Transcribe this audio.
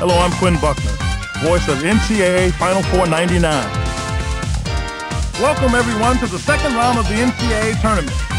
Hello, I'm Quinn Buckner, voice of NCAA Final Four 99. Welcome, everyone, to the second round of the NCAA tournament.